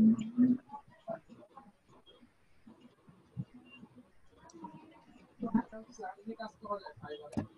ごめんなさい。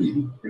comigo.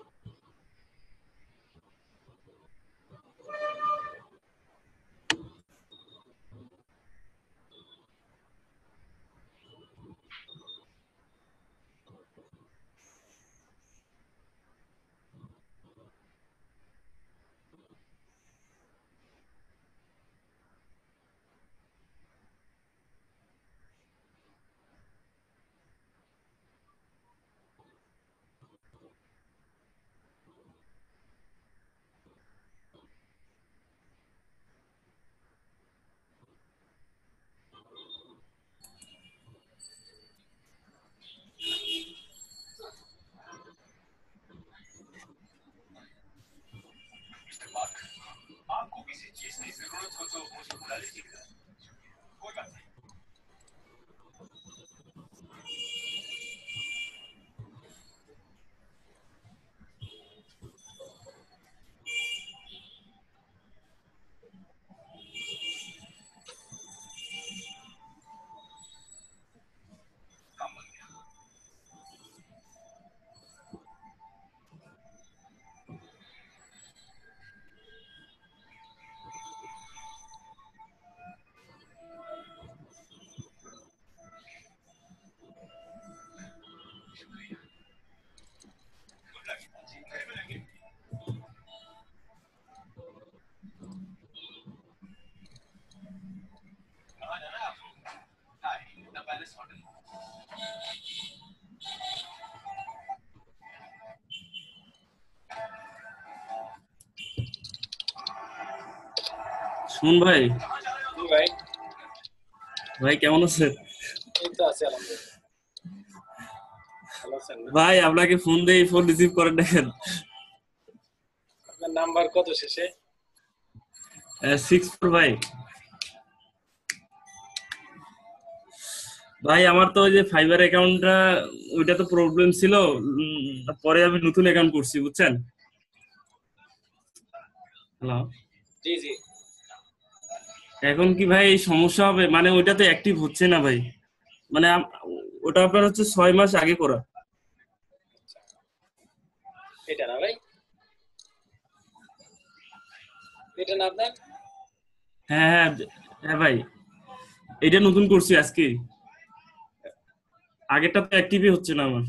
corto o circular izquierda. শুন ভাই? ভাই। কেমন আছেন? ভাই আপনাকে ফোন দিয়ে ফোন রিসিভ করেন দেখেন। আপনার নাম্বার কত শেষে? সিক্স ফোর ভাই। ভাই আমার তো ওই যে ফাইবার অ্যাকাউন্টটা ওইটা তো প্রবলেম ছিল। পরে আমি নতুন অ্যাকাউন্ট করছি বুঝছেন? হ্যালো জি জি। এখন কি ভাই সমস্যা হবে? মানে ওইটা তো অ্যাক্টিভ হচ্ছে না ভাই। মানে ওটা আপনার হচ্ছে ছয় মাস আগে করা। এটা না ভাই? এটা না আপনার? হ্যাঁ হ্যাঁ হ্যাঁ ভাই। এটা নতুন করছি আজকে। আগেরটা তো অ্যাক্টিভই হচ্ছে না আমার।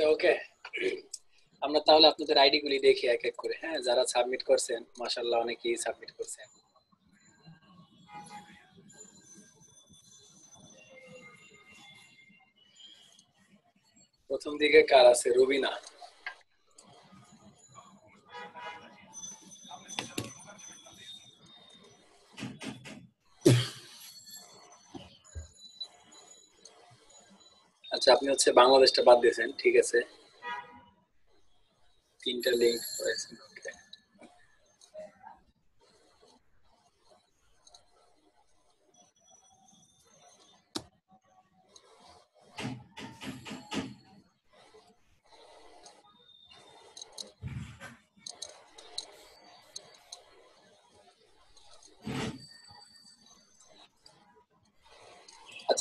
আচ্ছা ওকে, আমরা তাহলে আপনাদের আইডি গুলি দেখি এক এক করে হ্যাঁ? যারা সাবমিট করছেন, মাশাআল্লাহ অনেকেই সাবমিট করছেন। প্রথম দিকে কার আছে? রুবিনা। আচ্ছা আপনি হচ্ছে বাংলাদেশটা বাদ দিয়েছেন ঠিক আছে। তিনটা লিঙ্ক করেছেন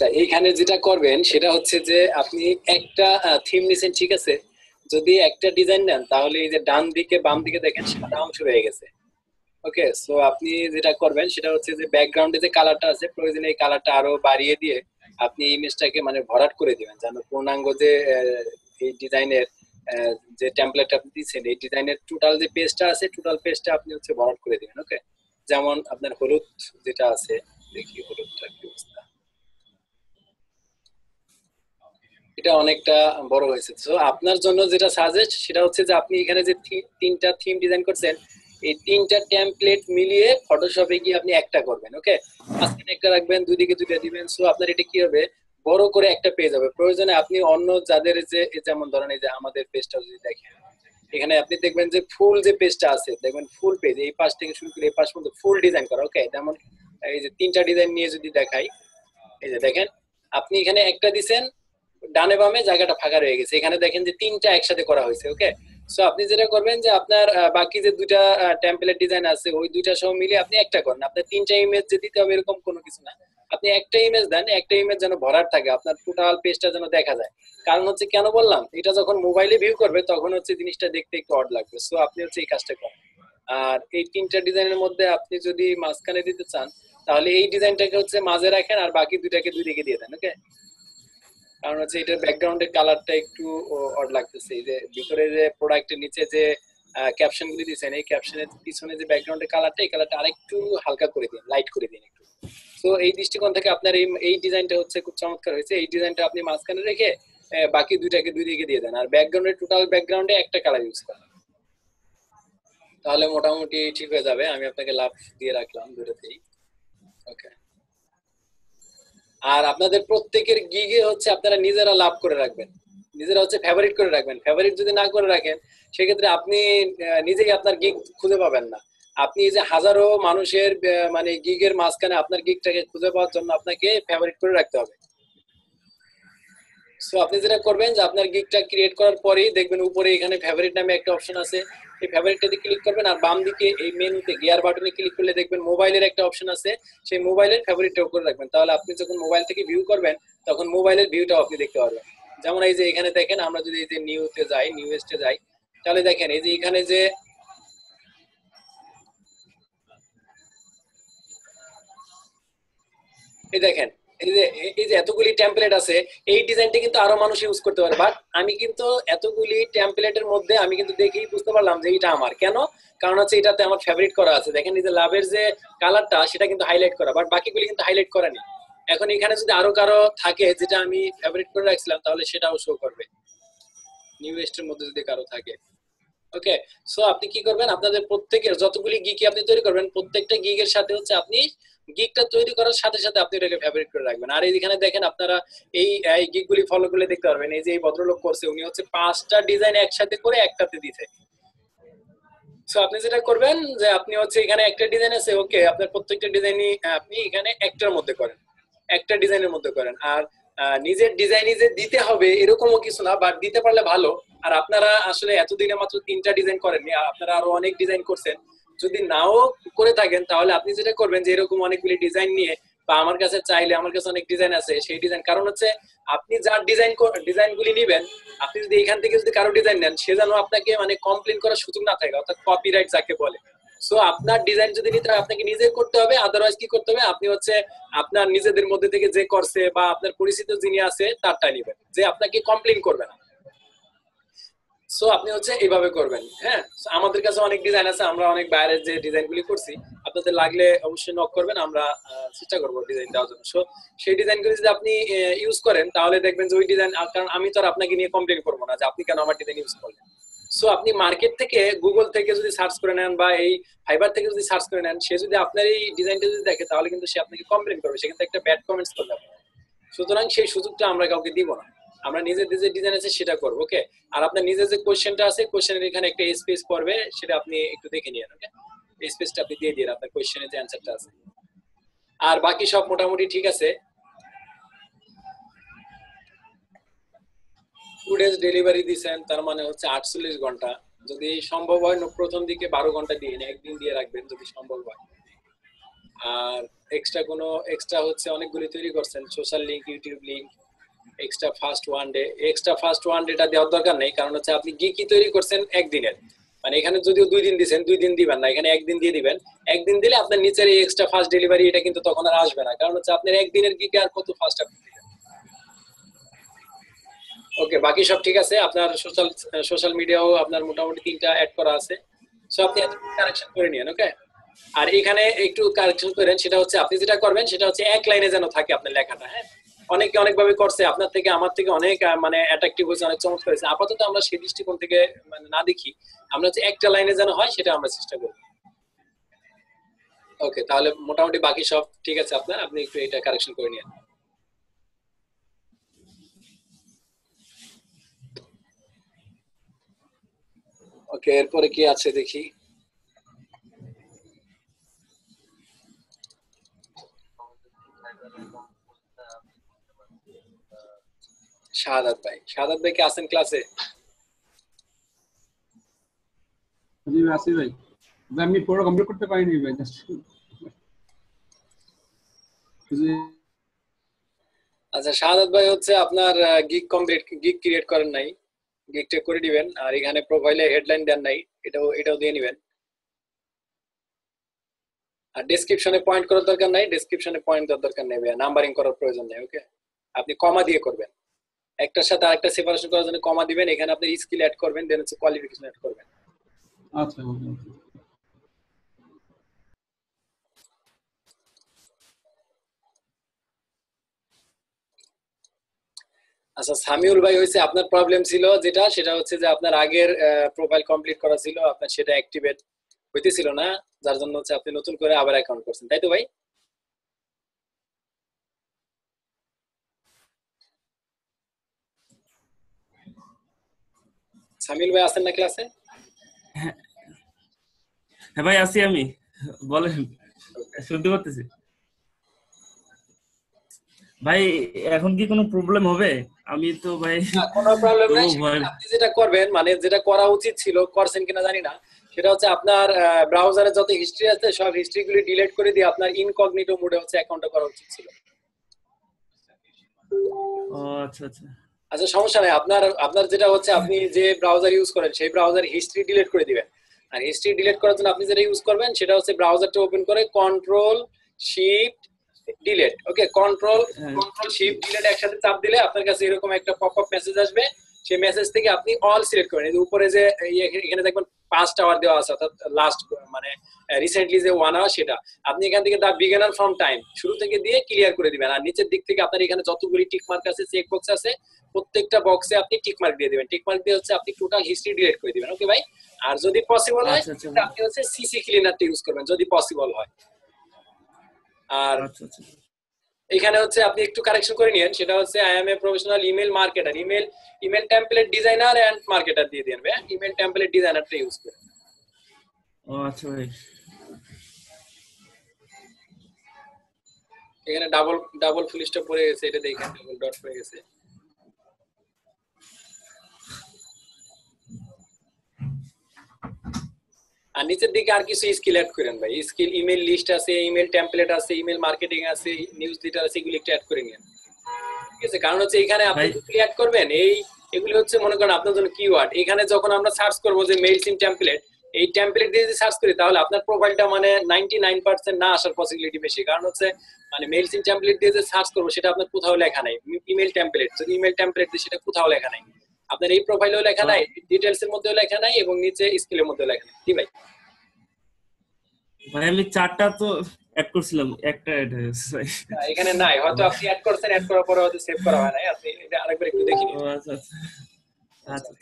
আচ্ছা এইখানে যেটা করবেন, সেটা হচ্ছে যে আপনি একটা থিম নিছেন, ঠিক আছে? যদি একটা ডিজাইন নেন, তাহলে এই যে ডান দিকে, বাম দিকে দেখেন সাদা অংশ রয়ে গেছে। ওকে সো আপনি যেটা করবেন, সেটা হচ্ছে যে ব্যাকগ্রাউন্ডে যে কালারটা আছে, প্রয়োজনে এই কালারটা আরও বাড়িয়ে দিয়ে আপনি ইমেজটাকে মানে ভরাট করে দিবেন, যেন পূর্ণাঙ্গ যে এই ডিজাইনের যে টেমপ্লেট আপনি দিচ্ছেন, এই ডিজাইনের টোটাল যে পেজটা আছে টোটাল পেজটা আপনি হচ্ছে ভরাট করে দিবেন ওকে যেমন আপনার হলুদ যেটা আছে, দেখি হলুদটা কি অবস্থা এটা অনেকটা বড় হয়েছে। তো আপনার জন্য যেটা সাজেস্ট সেটা হচ্ছে যে আপনি এখানে যে তিনটা থিম ডিজাইন করছেন, এই তিনটা টেমপ্লেট মিলিয়ে ফটোশপে গিয়ে আপনি একটা করবেন ওকে মাঝখানে একটা রাখবেন দুই দিকে দুইটা দিবেন সো আপনার এটা কি হবে? বড় করে একটা পেজ হবে। প্রয়োজনে আপনি অন্য যাদের যে যেমন ধরেন এই যে আমাদের পেজটা যদি দেখেন, এখানে আপনি দেখবেন যে ফুল যে পেজটা আছে, দেখবেন ফুল পেজ এই পাশ থেকে শুরু করে এই পাশ পর্যন্ত ফুল ডিজাইন করা ওকে যেমন এই যে তিনটা ডিজাইন নিয়ে যদি দেখাই, এই যে দেখেন, আপনি এখানে একটা দিছেন ডানে বামে জায়গাটা ফাঁকা রয়ে গেছে। এখানে দেখেন যে তিনটা একসাথে করা হয়েছে, ওকে? সো আপনি যেটা করবেন যে আপনার বাকি যে দুইটা টেম্পলেট ডিজাইন আছে, ওই দুইটা সহ মিলে আপনি একটা করেন। আপনার তিনটা ইমেজ যে দিতে হবে এরকম কোনো কিছু না। আপনি একটা ইমেজ দেন, একটা ইমেজ যেন ভরার থাকে, আপনার টোটাল পেজটা যেন দেখা যায়। কারণ হচ্ছে কেন বললাম, এটা যখন মোবাইলে ভিউ করবে, তখন হচ্ছে জিনিসটা দেখতে একটু অড লাগবে। সো আপনি হচ্ছে এই কাজটা করেন। আর এই তিনটা ডিজাইনের মধ্যে আপনি যদি মাঝখানে দিতে চান, তাহলে এই ডিজাইনটাকে হচ্ছে মাঝে রাখেন আর বাকি দুইটাকে দুই দিকে দিয়ে দেন, ওকে? কারণ হচ্ছে এটার ব্যাকগ্রাউন্ডের কালারটা একটু অড লাগতেছে। যে ভিতরে যে প্রোডাক্টের নিচে যে ক্যাপশন গুলি দিয়েছেন এই ক্যাপশনের পিছনে যে ব্যাকগ্রাউন্ডের কালারটা এই কালারটা আরেকটু হালকা করে দিন লাইট করে দিন একটু। তো এই দৃষ্টিকোণ থেকে আপনার এই এই ডিজাইনটা হচ্ছে খুব চমৎকার হয়েছে। এই ডিজাইনটা আপনি মাঝখানে রেখে বাকি দুইটাকে দুই দিকে দিয়ে দেন। আর ব্যাকগ্রাউন্ডের টোটাল ব্যাকগ্রাউন্ডে একটা কালার ইউজ করেন। তাহলে মোটামুটি ঠিক হয়ে যাবে। আমি আপনাকে লাভ দিয়ে রাখলাম দুটোতেই ওকে আর আপনাদের প্রত্যেকের গিগে হচ্ছে আপনারা নিজেরা লাভ করে রাখবেন। নিজেরা হচ্ছে ফেভারিট করে রাখবেন। ফেভারিট যদি না করে রাখেন, সেক্ষেত্রে আপনি নিজেই আপনার গিগ খুঁজে পাবেন না। আপনি যে হাজারো মানুষের মানে গিগের মাঝখানে আপনার গিগটাকে খুঁজে পাওয়ার জন্য আপনাকে ফেভারিট করে রাখতে হবে। সো আপনি যেটা করবেন যে আপনার গিগটা ক্রিয়েট করার পরেই দেখবেন উপরে এখানে ফেভারিট নামে একটা অপশন আছে। এই ফেভারিটটাতে ক্লিক করবেন আর বাম দিকে এই মেনুতে গিয়ার বাটনে ক্লিক করলে দেখবেন মোবাইলের একটা অপশন আছে। সেই মোবাইলের ফেভারিটটাও করে রাখবেন। তাহলে আপনি যখন মোবাইল থেকে ভিউ করবেন, তখন মোবাইলের ভিউটাও আপনি দেখতে পারবেন। যেমন এই যে এখানে দেখেন, আমরা যদি এই যে নিউতে যাই নিউএসটে যাই, তাহলে দেখেন এই যে এখানে যে এই দেখেন এই যে এতগুলি টেমপ্লেট আছে, এই ডিজাইনটা কিন্তু আরও মানুষ ইউজ করতে পারে। বাট আমি কিন্তু এতগুলি টেমপ্লেটের মধ্যে আমি কিন্তু দেখেই বুঝতে পারলাম যে এটা আমার। কেন? কারণ হচ্ছে এটাতে আমার ফেভারিট করা আছে। দেখেন এই যে লাভের যে কালারটা সেটা কিন্তু হাইলাইট করা। বাট বাকিগুলি কিন্তু হাইলাইট করা এখন এখানে যদি আরও কারও থাকে যেটা আমি ফেভারিট করে রাখছিলাম, তাহলে সেটাও শো করবে। নিউ এস্টের মধ্যে যদি কারও থাকে। ওকে সো আপনি কি করবেন? আপনাদের প্রত্যেকের, যতগুলি গিকি আপনি তৈরি করবেন, প্রত্যেকটা গিগের সাথে হচ্ছে আপনি গিগটা তৈরি করার সাথে সাথে আপনি এটাকে ফেভারিট করে রাখবেন। আর এইখানে দেখেন আপনারা এই এই গিগগুলি ফলো করলে দেখতে পারবেন, এই যে এই ভদ্রলোক করছে, উনি হচ্ছে পাঁচটা ডিজাইন একসাথে করে একটাতে দিতে সো আপনি যেটা করবেন যে আপনি হচ্ছে এখানে একটা ডিজাইন আছে ওকে আপনার প্রত্যেকটা ডিজাইনই আপনি এখানে একটার মধ্যে করেন। একটা ডিজাইনের মধ্যে করেন। আর নিজের ডিজাইনই যে দিতে হবে এরকমও কিছু না বাট দিতে পারলে ভালো। আর আপনারা আসলে এতদিনে মাত্র তিনটা ডিজাইন করেননি আপনারা আরও অনেক ডিজাইন করছেন। যদি নাও করে থাকেন, তাহলে আপনি যেটা করবেন যে এরকম অনেকগুলি ডিজাইন নিয়ে বা আমার কাছে চাইলে আমার কাছে অনেক ডিজাইন আছে, সেই ডিজাইন কারণ হচ্ছে আপনি যার ডিজাইন ডিজাইন গুলি নিবেন, আপনি যদি এখান থেকে যদি কারও ডিজাইন নেন, সে যেন আপনাকে মানে কমপ্লেন করার সুযোগ না থাকে, অর্থাৎ কপিরাইট যাকে বলে। সো আপনার ডিজাইন যদি নিতে হয়, আপনাকে নিজে করতে হবে আদারওয়াইজ কি করতে হবে? আপনি হচ্ছে আপনার নিজেদের মধ্যে থেকে যে করছে বা আপনার পরিচিত যিনি আছে তারটা নিবেন, যে আপনাকে কমপ্লেন করবে না। সো আপনি হচ্ছে এইভাবে করবেন হ্যাঁ? আমাদের কাছে অনেক ডিজাইন আছে, আমরা অনেক বাইরের যে ডিজাইন গুলি করছি, আপনাদের লাগলে অবশ্যই নক করবেন, আমরা চেষ্টা করব ডিজাইন দেওয়ার জন্য। সো সেই ডিজাইনগুলি যদি আপনি ইউজ করেন, তাহলে দেখবেন যে ওই ডিজাইন কারণ আমি তো আর আপনাকে নিয়ে কমপ্লেন করব না যে আপনি কেন আমার ডিজাইন ইউজ করলেন। সো আপনি মার্কেট থেকে গুগল থেকে যদি সার্চ করে নেন বা এই ফাইবার থেকে যদি সার্চ করে নেন, সে যদি আপনার এই ডিজাইনটা যদি দেখে, তাহলে কিন্তু সে আপনাকে কমপ্লেন করবে সেখান থেকে একটা ব্যাড কমেন্টস করবে। সুতরাং সেই সুযোগটা আমরা কাউকে দিব না। আমরা নিজের যে ডিজাইন আছে সেটা করব ওকে আর আপনার নিজের যে কোশ্চেনটা আছে কোশ্চেনের এখানে একটা স্পেস পড়বে সেটা আপনি একটু দেখে নিন ওকে স্পেসটা আপনি দিয়ে দিন আপনার কোশ্চেনের যে অ্যান্সারটা আছে। আর বাকি সব মোটামুটি ঠিক আছে? টু ডেজ ডেলিভারি দিছেন তার মানে হচ্ছে আটচল্লিশ ঘণ্টা। যদি সম্ভব হয় প্রথম দিকে বারো ঘণ্টা দিয়ে নিন, একদিন দিয়ে রাখবেন যদি সম্ভব হয়। আর এক্সট্রা কোনো এক্সট্রা হচ্ছে অনেকগুলি তৈরি করছেন social link YouTube link extra first one day extra first one data দেওয়ার দরকার নেই, কারণ হচ্ছে আপনি গিকি তৈরি করছেন একদিনের। মানে এখানে যদিও দুই দিন দুই দিন দিবেন না, এখানে একদিন দিয়ে দিবেন। একদিন দিলে আপনার নিচের এক্সট্রা ফার্স্ট ডেলিভারি এটা কিন্তু তখন আর আসবে না, কারণ হচ্ছে আপনার একদিনের গিকে আর কত ফার্স্ট আপনি ওকে বাকি সব ঠিক আছে, আপনার সোশ্যাল সোশ্যাল মিডিয়াও আপনার মোটামুটি তিনটা অ্যাড করা আছে। সো আপনি কারেকশন করে নিন ওকে আর এখানে একটু কারেকশন করেন, সেটা হচ্ছে আপনি যেটা করবেন, সেটা হচ্ছে এক লাইনে যেন থাকে আপনার লেখাটা হ্যাঁ? অনেকে অনেক ভাবে করছে, আপনার থেকে, আমার থেকে অনেক মানে অ্যাট্রাকটিভ হয়েছে, অনেক চমৎকার হয়েছে। আপাতত আমরা সেই দৃষ্টিকোণ থেকে মানে না দেখি। আমরা হচ্ছে একটা লাইনে যেন হয়, সেটা আমরা চেষ্টা করি। ওকে তাহলে মোটামুটি বাকি সব ঠিক আছে আপনার? আপনি একটু এটা কারেকশন করে নিন। ওকে এরপরে কি আছে দেখি? শাহাদাত ভাই। শাহাদাত ভাই কি আছেন ক্লাসে জি ভাই আসি ভাই। ভাই আমি পুরো কমপ্লিট করতে পারিনি ভাই আচ্ছা শাহাদাত ভাই হচ্ছে আপনার গিগ কমপ্লিট গিগ ক্রিয়েট করেন নাই। গিগটা করে দিবেন আর এখানে প্রোফাইলে হেডলাইন দেন নাই এটাও এটাও দিয়ে নেবেন। আর ডেসক্রিপশনে পয়েন্ট করার দরকার নাই ডেসক্রিপশনে পয়েন্ট দেওয়ার দরকার নেই নাম্বারিং করার প্রয়োজন নেই ওকে আপনি কমা দিয়ে করবেন। একটার সাথে আরেকটা সেপারেশন করার জন্য কমা দিবেন এখানে আপনি স্কিল অ্যাড করবেন দেন হচ্ছে কোয়ালিফিকেশন অ্যাড করবেন। আচ্ছা আচ্ছা সামিউল ভাই হয়েছে আপনার প্রবলেম ছিল যেটা সেটা হচ্ছে যে আপনার আগের প্রোফাইল কমপ্লিট করা ছিল আপনার সেটা অ্যাক্টিভেট হইতেছিল না যার জন্য হচ্ছে আপনি নতুন করে আবার অ্যাকাউন্ট করছেন তাই তো ভাই? সামিল ভাই আছেন না ক্লাসে? হ্যাঁ। ভাই আছি আমি। বলেন শুনতে পারতেছি। ভাই এখন কি কোনো প্রবলেম হবে? আমি তো ভাই কোনো প্রবলেম নাই। আপনি যেটা করবেন মানে যেটা করা উচিত ছিল করছেন কিনা জানি না সেটা হচ্ছে আপনার ব্রাউজারে যত হিস্ট্রি আছে সব হিস্ট্রি গুলি ডিলিট করে দিয়ে আপনার ইনকগনিটো মোডে হচ্ছে অ্যাকাউন্টটা করা উচিত ছিল। ও আচ্ছা আচ্ছা। আচ্ছা সমস্যা নাই। আপনার আপনার যেটা হচ্ছে আপনি যে ব্রাউজার ইউজ করেন সেই ব্রাউজার হিস্ট্রি ডিলিট করে দিবেন। আর হিস্ট্রি ডিলিট করার জন্য আপনি যেটা ইউজ করবেন সেটা হচ্ছে ব্রাউজারটা ওপেন করে control shift delete okay control. Control shift delete একসাথে চাপ দিলে আপনার কাছে এরকম একটা পপ আপ মেসেজ আসবে। সেই মেসেজ থেকে আপনি অল সিলেক্ট করেন। এই যে উপরে যে এখানে দেখবেন পাঁচ আওয়ার দেওয়া আছে অর্থাৎ লাস্ট মানে রিসেন্টলি যে ওয়ান আওয়ার সেটা। আপনি এখান থেকে দা বিগিনার ফ্রম টাইম শুরু থেকে দিয়ে ক্লিয়ার করে দিবেন। আর নিচের দিক থেকে আপনার এখানে যতগুলি টিক মার্ক আছে চেক বক্স আছে প্রত্যেকটা বক্সে আপনি টিক মার্ক দিয়ে দিবেন। টিক মার্ক দিয়ে হচ্ছে আপনি টোটাল হিস্ট্রি ডিলিট করে দিবেন ওকে ভাই? আর যদি পসিবল হয় আচ্ছা, আচ্ছা। আপনি হচ্ছে সিসি ক্লিনারটা ইউজ করবেন যদি পসিবল হয়। আর আচ্ছা এখানে হচ্ছে আপনি একটু কারেকশন করে নিয়েন সেটা হচ্ছে I am a professional email marketer email email template designer and marketer দিয়ে দিন ভাই ইমেল টেমপ্লেট ডিজাইনারটা ইউজ করেন। ও আচ্ছা ভাই। এখানে ডাবল ডাবল ফুল স্টপ পড়ে গেছে এটা দেখেন ডাবল ডট পড়ে গেছে। আর নিচের দিকে আর কিছু স্কিল অ্যাড করেন ভাই। স্কিল ইমেল লিস্ট আছে ইমেল টেমপ্লেট আছে ইমেল মার্কেটিং আছে নিউজ লিটার আছে এগুলি একটু অ্যাড করে নিন ঠিক আছে? কারণ হচ্ছে এখানে আপনি যেগুলি অ্যাড করবেন এই এগুলি হচ্ছে মনে করেন আপনার জন্য কিওয়ার্ড এখানে যখন আমরা সার্চ করব যে মেইল সিম টেমপ্লেট এই টেমপ্লেট দিয়ে যদি সার্চ করি তাহলে আপনার প্রোফাইলটা মানে নাইনটি নাইন পার্সেন্ট না আসার পসিবিলিটি বেশি। কারণ হচ্ছে মানে মেইল সিম টেমপ্লেট দিয়ে যে সার্চ করব সেটা আপনার কোথাও লেখা নাই। ইমেল টেমপ্লেট যদি ইমেল টেমপ্লেট দিয়ে সেটা কোথাও লেখা নাই। আপনার এই প্রোফাইলেও লেখা নাই ডিটেলস এর মধ্যেও লেখা নাই এবং নিচে স্কিলের মধ্যেও লেখা নাই। কি ভাই? ভাই আমি চারটা তো অ্যাড করছিলাম একটা অ্যাড হয়ে এখানে নাই হয়তো আপনি অ্যাড করছেন অ্যাড করার পরে হয়তো সেভ করা হয় নাই আপনি এটা আরেকবার একটু দেখি আচ্ছা আচ্ছা।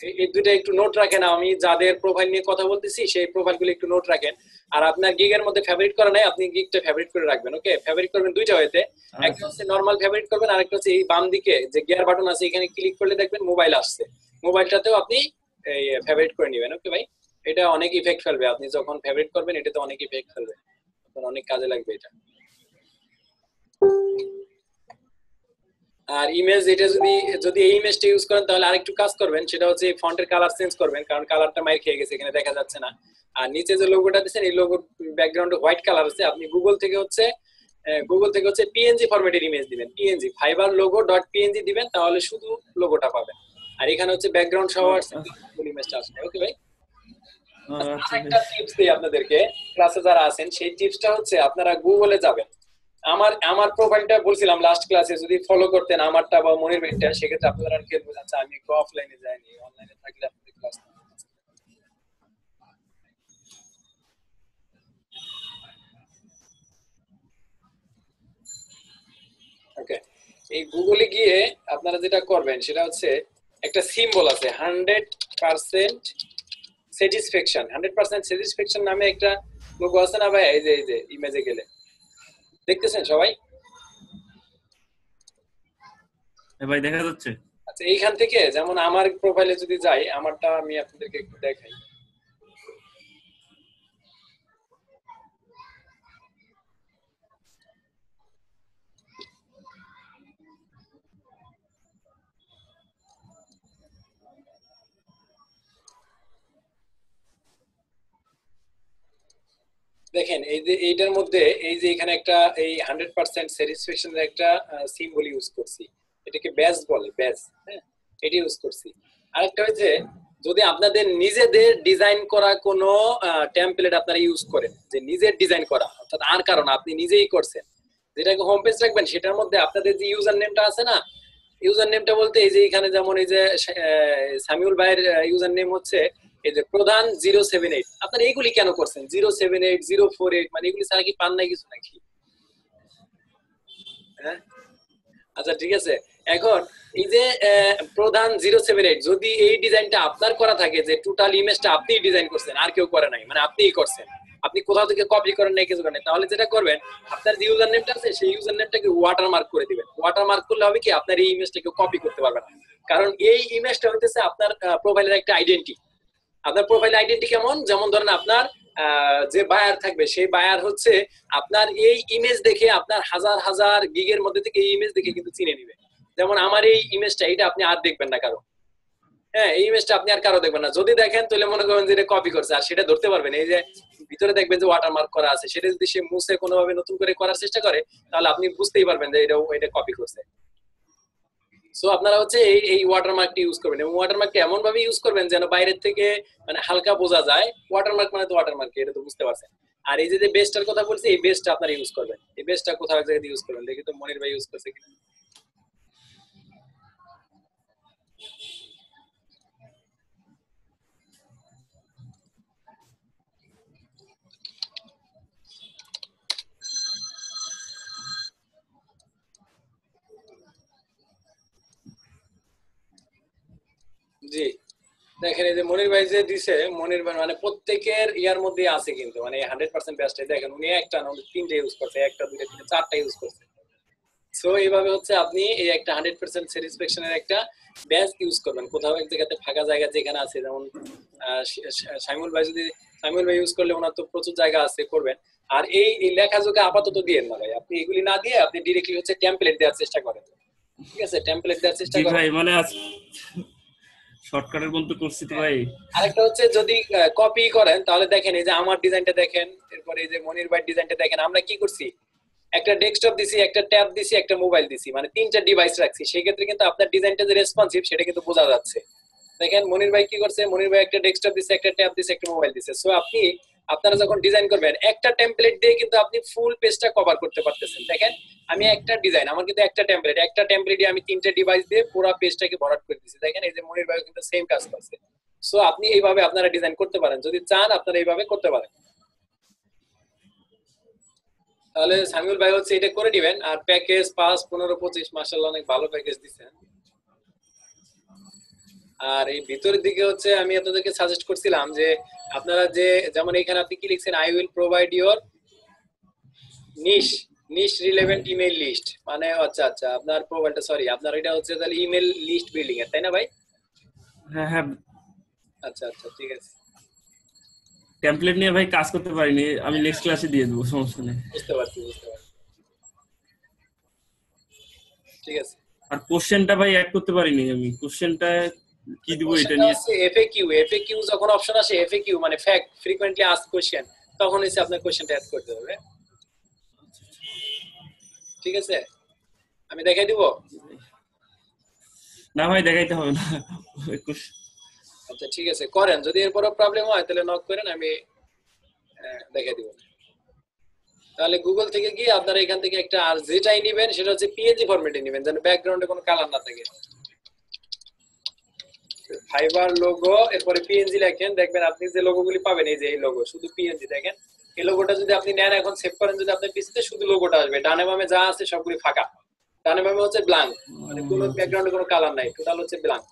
এই- এই দুইটা একটু নোট রাখেন আমি যাদের প্রোফাইল নিয়ে কথা বলতেছি সেই প্রোফাইলগুলো একটু নোট রাখেন। আর আপনার গিগের মধ্যে ফেভারিট করা নাই আপনি গিগটা ফেভারিট করে রাখবেন ওকে ফেভারিট করবেন দুইটা হয়েতে একটা হচ্ছে নর্মাল ফেভারিট করবেন আরেকটা হচ্ছে এই বাম দিকে যে গিয়ার বাটন আছে এখানে ক্লিক করলে দেখবেন মোবাইল আসছে। মোবাইলটাতেও আপনি ফেভারিট করে নেবেন ওকে ভাই? এটা অনেক ইফেক্ট ফেলবে আপনি যখন ফেভারিট করবেন এটাতে অনেক ইফেক্ট ফেলবে। অনেক কাজে লাগবে এটা। আর ইমেজ এটা যদি যদি এই ইমেজটা ইউজ করেন তাহলে আরেকটু কাজ করবেন সেটা হচ্ছে ফন্টের কালার চেঞ্জ করবেন কারণ কালারটা মাইর খেয়ে গেছে এখানে দেখা যাচ্ছে না। আর নিচে যে লোগোটা দিচ্ছেন এই লোগোর ব্যাকগ্রাউন্ডে হোয়াইট কালার আছে। আপনি গুগল থেকে হচ্ছে গুগল থেকে হচ্ছে পিএনজি ফরম্যাটের ইমেজ দিবেন PNG Fiverr logo dot PNG দিবেন তাহলে শুধু লোগোটা পাবেন। আর এখানে হচ্ছে ব্যাকগ্রাউন্ড সহ ইমেজটা আসবে ওকে ভাই? আরেকটা টিপস দিই আপনাদেরকে ক্লাসে যারা আছেন সেই টিপসটা হচ্ছে আপনারা গুগলে যাবেন। আমার আমার প্রোফাইলটা বলছিলাম লাস্ট ক্লাসে যদি ফলো করতেন আমারটা বা মনির ভাইটা, সেক্ষেত্রে আপনারা আর খেলব আচ্ছা আমি একটু অফলাইনে যাইনি অনলাইনে থাকলে আপনাদের ক্লাস ওকে এই গুগলে গিয়ে আপনারা যেটা করবেন, সেটা হচ্ছে একটা সিম্বল আছে hundred percent satisfaction hundred percent satisfaction নামে একটা লোগো আছে না ভাই? এই যে এই যে ইমেজে গেলে। দেখতেছেন সবাই? ভাই দেখা যাচ্ছে। আচ্ছা এইখান থেকে যেমন আমার প্রোফাইলে যদি যাই আমারটা আমি আপনাদেরকে একটু দেখাই। দেখেন, এই যে, এইটার মধ্যে এই যে, এখানে একটা এই হান্ড্রেড পার্সেন্ট স্যাটিসফ্যাকশনের একটা সিম্বল ইউজ করছি। এটাকে ব্যাস বলে, ব্যাস হ্যাঁ? এটা ইউজ করছি। আরেকটা হচ্ছে, যদি আপনাদের নিজেদের ডিজাইন করা কোনো টেমপ্লেট আপনারা ইউজ করেন, যে নিজের ডিজাইন করা, অর্থাৎ আর কারণ আপনি নিজেই করছেন, যেটাকে হোম পেজ রাখবেন, সেটার মধ্যে আপনাদের যে ইউজার নেমটা আছে না ইউজার নেমটা বলতে এই যে, এখানে যেমন এই যে সামিউল ভাইয়ের ইউজার নেম হচ্ছে এই যে প্রধান জিরো সেভেন এইট, আপনারা এইগুলি কেন করছেন? Zero seven eight, zero four eight মানে এগুলি ছাড়া কি পান নাই কিছু নাকি? হ্যাঁ? আচ্ছা ঠিক আছে। এখন এই যে প্রধান জিরো সেভেন এইট, যদি এই ডিজাইনটা আপনার করা থাকে, যে টোটাল ইমেজটা আপনি ডিজাইন করছেন, আর কেউ করে নাই মানে আপনিই করছেন, আপনি কোথাও থেকে কপি করেন নাই, কিছু করেন তাহলে যেটা করবেন, আপনার যে ইউজার নেমটা আছে, সেই ইউজার নেমটাকে ওয়াটারমার্ক করে দিবেন। ওয়াটারমার্ক করলে হবে কি, আপনার এই ইমেজটাকে কপি করতে পারবেন কারণ এই ইমেজটা হইতেছে আপনার প্রোফাইলের একটা আইডেন্টি আপনার প্রোফাইল আইডেন্টি কেমন? যেমন ধরেন আপনার যে বায়ার থাকবে, সেই বায়ার হচ্ছে আপনার এই ইমেজ দেখে আপনার হাজার হাজার গিগের মধ্যে থেকে এই ইমেজ দেখে কিন্তু চিনে নিবে। যেমন আমার এই ইমেজটা এটা আপনি আর দেখবেন না কারও। হ্যাঁ এই ইমেজটা আপনি আর কারও দেখবেন না। যদি দেখেন, তাহলে মনে করেন যে এটা কপি করছে। আর সেটা ধরতে পারবেন। এই যে ভিতরে দেখবেন যে ওয়াটারমার্ক করা আছে, সেটা যদি সে মুছে কোনোভাবে নতুন করে করার চেষ্টা করে, তাহলে আপনি বুঝতেই পারবেন যে এটা এটা কপি করছে। সো আপনারা হচ্ছে এই এই ওয়াটারমার্কটি ইউজ করবেন এবং ওয়াটারমার্কটি এমন ভাবে ইউজ করবেন যেন বাইরের থেকে মানে হালকা বোঝা যায়। ওয়াটারমার্ক মানে তো ওয়াটারমার্ক এটা তো বুঝতে পারছেন। আর এই যে বেস্টার কথা বলছি, এই বেস্টটা আপনারা ইউজ করবেন। এই বেস্টটা কোথাও এক জায়গায় ইউজ করবেন। দেখি তো মনির ভাই ইউজ করছে কিনা। জি। দেখেন এই যে মনির ভাই যে দিছে মনির ভাই মানে প্রত্যেকের ইয়ার মধ্যে আছে কিন্তু মানে হান্ড্রেড পার্সেন্ট বেস্ট দেখেন উনি একটা না তিনটে ইউজ করছে একটা দুইটা তিনটে চারটা ইউজ করছে। সো এইভাবে হচ্ছে আপনি এই একটা হান্ড্রেড পার্সেন্ট স্যাটিসফ্যাকশনের একটা ব্যাস ইউজ করবেন। কোথাও এক জায়গাতে ফাঁকা জায়গা যেখানে আছে যেমন শাইমুল ভাই যদি শাইমুল ভাই ইউজ করলে ওনার তো প্রচুর জায়গা আছে করবেন। আর এই এই লেখা যোগে আপাতত দিয়েন না ভাই। আপনি এগুলি না দিয়ে আপনি ডিরেক্টলি হচ্ছে টেমপ্লেট দেওয়ার চেষ্টা করেন। ঠিক আছে? টেমপ্লেট দেওয়ার চেষ্টা করেন। ভাই মানে শর্টকাটের মধ্যে করছি তো ভাই। আরেকটা হচ্ছে যদি কপি করেন, তাহলে দেখেন, এই যে আমার ডিজাইনটা দেখেন, এরপরে এই যে মনির ভাই ডিজাইনটা দেখেন, আমরা কি করছি? একটা ডেস্কটপ দিছি, একটা ট্যাব দিছি, একটা মোবাইল দিছি মানে তিনটা ডিভাইস রাখছি। সেই ক্ষেত্রে কিন্তু আপনার ডিজাইনটা যে রেসপন্সিভ সেটা কিন্তু বোঝা যাচ্ছে। দেখেন, মনির ভাই কি করছে? মনির ভাই একটা ডেস্কটপ দিছে, একটা ট্যাব দিছে, একটা মোবাইল দিছে। সো আপনি আপনারা যখন ডিজাইন করবেন, একটা টেমপ্লেট দিয়ে কিন্তু আপনি ফুল পেজটা কভার করতে পারতেছেন। দেখেন, আমি একটা ডিজাইন আমার কিন্তু একটা টেমপ্লেট একটা টেমপ্লেট আমি তিনটা ডিভাইস দিয়ে পুরো পেজটাকে ভরাট করে দিচ্ছি দেখেন, এই যে মনির ভাই কিন্তু সেম কাজ করছে। সো আপনি এইভাবে আপনারা ডিজাইন করতে পারেন। যদি চান, আপনারা এইভাবে করতে পারেন। তাহলে সামিউল ভাই হচ্ছে এটা করে দিবেন। আর প্যাকেজ পাঁচ পনেরো, পঁচিশ মাসাল্লাহ অনেক ভালো প্যাকেজ দিচ্ছেন আর এই ভিতরের দিকে হচ্ছে আমি আপনাদেরকে সাজেস্ট করছিলাম যে আপনারা যে যেমন এখানে আপনি কি লিখছেন I will provide your niche niche relevant email list মানে আচ্ছা আচ্ছা আপনার প্রোফাইলটা সরি আপনার এটা হচ্ছে তাহলে ইমেল লিস্ট বিল্ডিং এর তাই না ভাই? হ্যাঁ হ্যাঁ। আচ্ছা আচ্ছা ঠিক আছে। টেমপ্লেট নিয়ে ভাই কাজ করতে পারিনি আমি নেক্সট ক্লাসে দিয়ে দেবো সমস্যা নেই। বুঝতে পারছি বুঝতে পারছি। ঠিক আছে। আর কোশ্চেনটা ভাই অ্যাড করতে পারিনি আমি কোশ্চেনটা কি দিব এটা নিয়ে? এফএকিউ এফএকিউ যখন অপশন আসে এফএকিউ মানে ফ্যাক্ট ফ্রিকোয়েন্টলি আস্ক কোশ্চেন তখন হচ্ছে আপনার কোশ্চেনটা অ্যাড করতে হবে। ঠিক আছে? আমি দেখাই দিব? না ভাই দেখাইতে হবে না। আচ্ছা ঠিক আছে। করেন যদি এরপরও প্রবলেম হয় তাহলে নক করেন আমি দেখাই দিব। তাহলে গুগল থেকে গিয়ে আপনারা এখান থেকে একটা আর যেটাই নেবেন সেটা হচ্ছে পিএনজি ফরম্যাটে নেবেন যেন ব্যাকগ্রাউন্ডে কোনো কালার না থাকে। ফাইবার লোগো এরপরে পিএনজি লেখেন দেখবেন আপনি যে লোগোগুলি পাবেন এই যে এই লোগো শুধু পিএনজি দেখেন। এই লোগোটা যদি আপনি নেন এখন সেভ করেন যদি আপনি পিছনে শুধু লোগোটা আসবে। ডানে বামে যা আছে সবগুলি ফাঁকা। ডানে বামে হচ্ছে ব্ল্যাঙ্ক মানে কোনো ব্যাকগ্রাউন্ডে কোনো কালার নাই। টোটাল হচ্ছে ব্ল্যাঙ্ক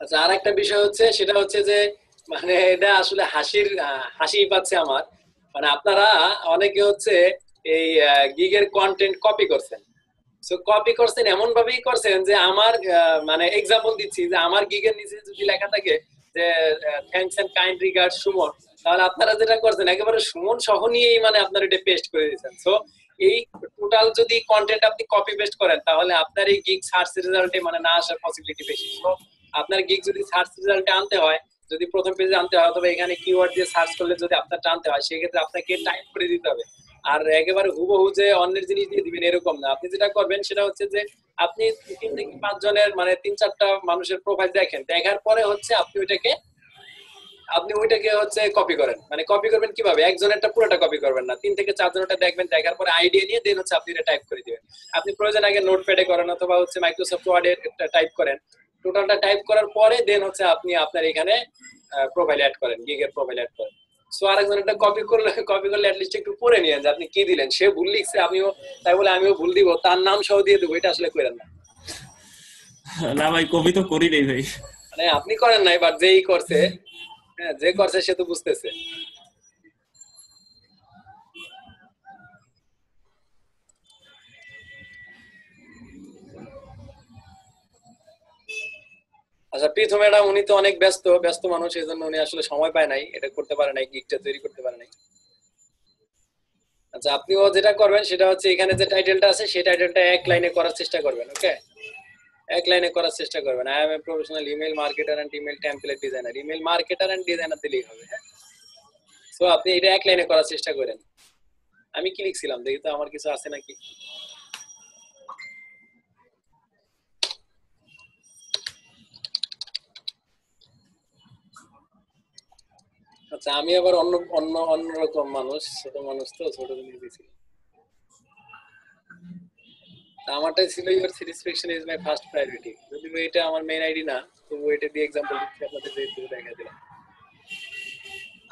আচ্ছা আর একটা বিষয় হচ্ছে সেটা হচ্ছে যে মানে এটা আসলে হাসির হাসি পাচ্ছে আমার। মানে আপনারা অনেকে হচ্ছে এই গিগের কন্টেন্ট কপি করছেন। সো কপি করছেন এমন ভাবেই করছেন যে আমার মানে এক্সাম্পল দিচ্ছি যে আমার গিগের নিচে যদি লেখা থাকে যে thanks and kind regard Suman, তাহলে আপনারা যেটা করছেন, একেবারে সুমন সহ নিয়েই মানে আপনার এটা পেস্ট করে দিয়েছেন। সো এই টোটাল যদি কন্টেন্ট আপনি কপি পেস্ট করেন, তাহলে আপনার এই গিগ সার্চ রেজাল্টে মানে না আসার পসিবিলিটি বেশি। তো আপনার গিগ যদি সার্চ রেজাল্টে আনতে হয় যদি প্রথম পেজে আনতে হয়, অথবা এখানে কিওয়ার্ড দিয়ে সার্চ করলে যদি আপনার টানতে হয়, সেক্ষেত্রে আপনাকে টাইপ করে দিতে হবে। আর একেবারে হুবহু যে অন্যের জিনিস দিয়ে দিবেন, এরকম না। আপনি যেটা করবেন, সেটা হচ্ছে যে আপনি তিন থেকে পাঁচ জনের মানে তিন চারটা মানুষের প্রোফাইল দেখেন। দেখার পরে হচ্ছে আপনি ওইটাকে আপনি ওইটাকে হচ্ছে কপি করেন। মানে কপি করবেন কীভাবে? একজনেরটা পুরোটা কপি করবেন না। তিন থেকে চার জনেরটা দেখবেন, দেখার পরে আইডিয়া নিয়ে দেন হচ্ছে আপনি এটা টাইপ করে দিবেন। আপনি প্রয়োজন আগে নোটপ্যাডে করেন, অথবা হচ্ছে মাইক্রোসফট ওয়ার্ডে টাইপ করেন। টোটালটা টাইপ করার পরে দেন হচ্ছে আপনি আপনার এখানে প্রোফাইল অ্যাড করেন গিগের প্রোফাইল অ্যাড করেন। সো আরেকজনেরটা কপি করলে কপি করলে অ্যাটলিস্ট একটু পড়ে নিয়েন যে আপনি কি দিলেন? সে ভুল লিখছে আমিও তাই বলে আমিও ভুল দিব তার নাম সহ দিয়ে দেবো এটা আসলে করেন না। না ভাই কপি তো করি নেই ভাই। মানে আপনি করেন নাই বাট যেই করছে হ্যাঁ যে করছে সে তো বুঝতেছে। আচ্ছা প্রীত ম্যাডাম, উনি তো অনেক ব্যস্ত ব্যস্ত মানুষ, এই জন্য উনি আসলে সময় পায় নাই। এটা করতে পারে নাই গিকটা তৈরি করতে পারে নাই। আচ্ছা আপনিও যেটা করবেন সেটা হচ্ছে এখানে যে টাইটেলটা আছে, সেই টাইটেলটা এক লাইনে করার চেষ্টা করবেন ওকে এক লাইনে করার চেষ্টা করবেন। I am a professional email marketer and email template designer email marketer and designer দিলেই হবে হ্যাঁ? সো আপনি এটা এক লাইনে করার চেষ্টা করেন। আমি কি লিখছিলাম? দেখি তো আমার কিছু আছে নাকি। আচ্ছা আমি আবার অন্য অন্য, অন্যরকম মানুষ, ছোট মানুষ তো ছোট জিনিস দিয়েছি আমারটাই ছিল your satisfaction is my first priority যদি এটা আমার মেইন আইডি না তো এটা দিয়ে এক্সাম্পল দিচ্ছি, আপনাদের দিয়ে দেখা দিলাম।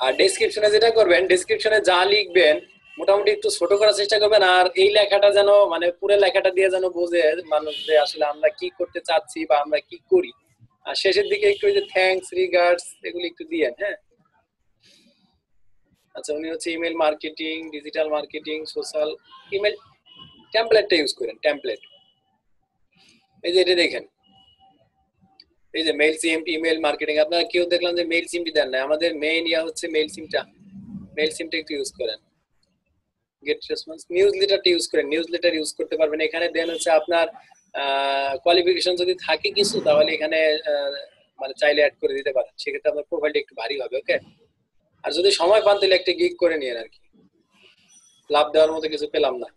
আর ডেসক্রিপশনে যেটা করবেন ডেসক্রিপশনে যা লিখবেন, মোটামুটি একটু ছোট করার চেষ্টা করবেন, আর এই লেখাটা যেন মানে পুরো লেখাটা দিয়ে যেন বোঝে মানুষ যে আসলে আমরা কি করতে চাচ্ছি বা আমরা কি করি। আর শেষের দিকে একটু যে থ্যাঙ্কস রিগার্ডস এগুলো একটু দিয়েন হ্যাঁ? আচ্ছা উনি হচ্ছে email marketing digital marketing social email টেমপ্লেটটা use করেন টেমপ্লেট এই যে এটা দেখেন। এই যে মেইল সিম ইমেল মার্কেটিং আপনারা কেউ দেখলাম যে মেইল সিমটি দেন না আমাদের মেইন ইয়া হচ্ছে মেইল সিমটা মেইল সিমটা একটু ইউজ করেন। গেট রেসপন্স নিউজ লেটারটা ইউজ করেন। নিউজ লেটার ইউজ করতে পারবেন। এখানে দেন হচ্ছে আপনার কোয়ালিফিকেশন যদি থাকে কিছু, তাহলে এখানে মানে চাইলে অ্যাড করে দিতে পারেন। সেক্ষেত্রে আপনার প্রোফাইলটা একটু ভারী হবে ওকে আর যদি সময় পান তাহলে একটা গিগ করে নিয়ে আর কি। লাভ দেওয়ার মতো কিছু পেলাম না।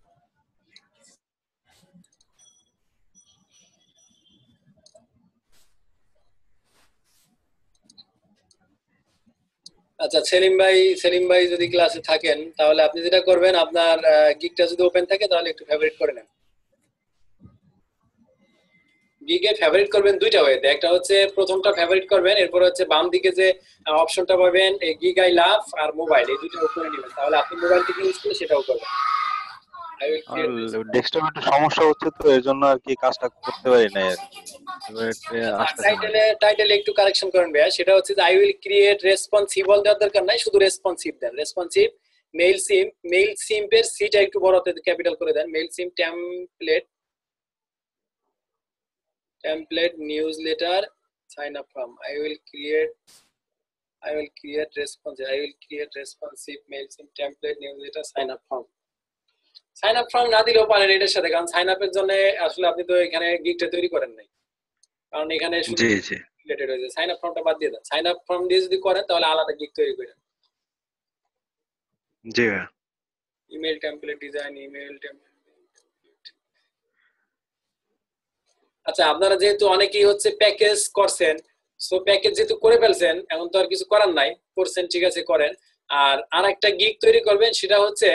আচ্ছা সেলিম ভাই সেলিম ভাই যদি ক্লাসে থাকেন, তাহলে আপনি যেটা করবেন, আপনার গিকটা যদি ওপেন থাকে, তাহলে একটু ফেভারিট করে নেন। গিগে ফেভারিট করবেন দুইটা ওয়েতে একটা হচ্ছে প্রথমটা ফেভারিট করবেন এরপর হচ্ছে বাম দিকে যে অপশনটা পাবেন গিগ আই লাভ আর মোবাইল এই দুটো করে নেবেন। তাহলে আপনি মোবাইল থেকে ইউজ করলে সেটাও করবেন. ডেস্কটপে একটু সমস্যা হচ্ছে তো এর জন্য আর কি কাজটা করতে পারি না। টাইটেলে টাইটেলে একটু কারেকশন করেন ভাইয়া। সেটা হচ্ছে যে আই উইল ক্রিয়েট রেসপন্সিভ বল দেওয়ার দরকার নাই শুধু রেসপন্সিভ দেন। রেসপন্সিভ মেইল সিম মেইল সিম্পের সিটা একটু বড়তে ক্যাপিটাল করে দেন। Mailchimp template template newsletter sign up from. I will create i will create responsive i will create responsive mail sim template newsletter sign up from. Sign up form না দিলেও পারেন এটার সাথে কারণ সাইন আপের জন্য আসলে আপনি তো এখানে গিগটা তৈরি করেন নাই। কারণ এখানে রিলেটেড হয়েছে সাইন আপ ফর্মটা বাদ দিয়ে দেন। সাইন আপ ফর্ম দিয়ে যদি করেন তাহলে আলাদা গিগ তৈরি করেন জি email template design email template আচ্ছা আপনারা যেহেতু অনেকেই হচ্ছে প্যাকেজ করছেন সো প্যাকেজ যেহেতু করে ফেলছেন, এখন তো আর কিছু করার নাই, করছেন, ঠিক আছে, করেন। আর আর একটা গিগ তৈরি করবেন, সেটা হচ্ছে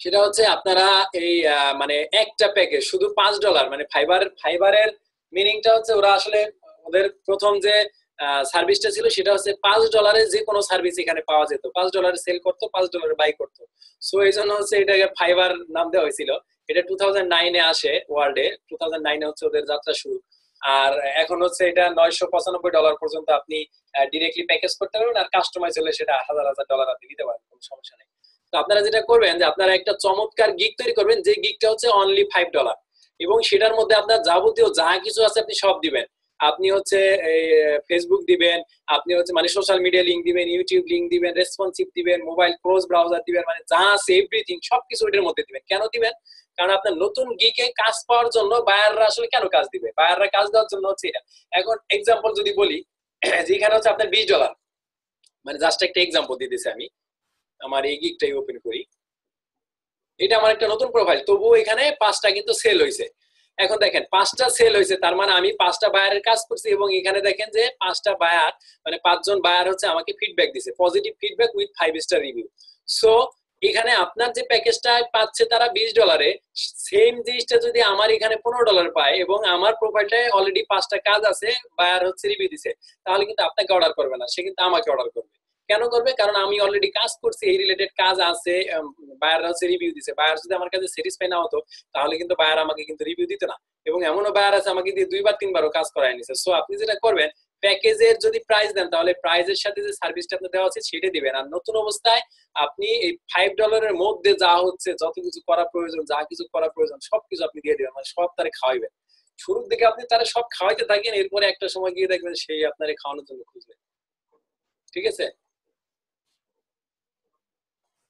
সেটা হচ্ছে আপনারা এই মানে একটা প্যাকেজ শুধু পাঁচ ডলার মানে ফাইবার ফাইবারের মিনিংটা হচ্ছে ওরা আসলে ওদের প্রথম যে সার্ভিসটা ছিল, সেটা হচ্ছে পাঁচ ডলারে যে কোনো সার্ভিস এখানে পাওয়া যেত। পাঁচ ডলারে সেল করতো, পাঁচ ডলারে বাই করতো। সো এই জন্য হচ্ছে এটাকে ফাইবার নাম দেওয়া হয়েছিল। এটা টু থাউজেন্ড নাইনে আসে ওয়ার্ল্ডে টু থাউজেন্ড নাইনে হচ্ছে ওদের যাত্রা শুরু। আর এখন হচ্ছে এটা নয়শো পঁচানব্বই ডলার পর্যন্ত আপনি ডিরেক্টলি প্যাকেজ করতে পারবেন আর কাস্টমাইজ হলে সেটা হাজার হাজার ডলার আপনি দিতে পারেন কোনো সমস্যা নেই। তো আপনারা যেটা করবেন যে আপনারা একটা চমৎকার গিক তৈরি করবেন, যে গিকটা হচ্ছে অনলি ফাইভ ডলার এবং সেটার মধ্যে আপনার যাবতীয় যা কিছু আছে আপনি সব দিবেন। আপনি হচ্ছে ফেসবুক দিবেন, আপনি হচ্ছে মানে সোশ্যাল মিডিয়া লিঙ্ক দিবেন ইউটিউব লিঙ্ক দিবেন রেসপন্সিভ দিবেন মোবাইল ক্রোজ ব্রাউজার দিবেন মানে যা আছে এভরিথিং সবকিছু এটার মধ্যে দিবেন। কেন দিবেন? কারণ আপনার নতুন গিকে কাজ পাওয়ার জন্য বায়াররা আসলে কেন কাজ দিবে? বায়াররা কাজ দেওয়ার জন্য হচ্ছে এটা। এখন এক্সাম্পল যদি বলি যেখানে হচ্ছে আপনার বিশ ডলার মানে জাস্ট একটা এক্সাম্পল দিয়ে দিতেছি আমি। আমার এই গিকটাই ওপেন করি। এটা আমার একটা নতুন প্রোফাইল তবুও এখানে পাঁচটা কিন্তু সেল হয়েছে এখন দেখেন, পাঁচটা সেল হয়েছে, তার মানে আমি পাঁচটা বায়ারের কাজ করছি এবং এখানে দেখেন যে পাঁচটা বায়ার মানে পাঁচজন বায়ার হচ্ছে আমাকে ফিডব্যাক দিছে positive feedback with five star review so এখানে আপনার যে প্যাকেজটা পাচ্ছে তারা বিশ ডলারে সেম জিনিসটা যদি আমার এখানে পনেরো ডলার পায় এবং আমার প্রোফাইলটায় অলরেডি পাঁচটা কাজ আছে বায়ার হচ্ছে রিভিউ দিছে, তাহলে কিন্তু আপনাকে অর্ডার করবে না, সে কিন্তু আমাকে অর্ডার করবে। কেন করবে? কারণ আমি অলরেডি কাজ করছি, এই রিলেটেড কাজ আছে বায়াররা হচ্ছে রিভিউ দিছে। বায়ার যদি আমার কাছে স্যাটিসফাই না হতো তাহলে কিন্তু বায়ার আমাকে কিন্তু রিভিউ দিত না। এবং এমনও বায়ার আছে আমাকে দিয়ে দুইবার, তিনবারও কাজ করায় নিছে। সো আপনি যেটা করবেন প্যাকেজের যদি প্রাইস দেন, তাহলে প্রাইজের সাথে যে সার্ভিসটা আপনি দেওয়া আছে, সেটা দিবেন। আর নতুন অবস্থায় আপনি এই ফাইভ ডলারের মধ্যে যা হচ্ছে, যত কিছু করা প্রয়োজন, যা কিছু করা প্রয়োজন, সবকিছু আপনি দিয়ে দিবেন। মানে সব তারে খাওয়াইবেন। শুরুর দিকে আপনি তারা সব খাওয়াইতে থাকেন, এরপরে একটা সময় গিয়ে দেখবেন সেই আপনারে খাওয়ানোর জন্য খুঁজবে। ঠিক আছে?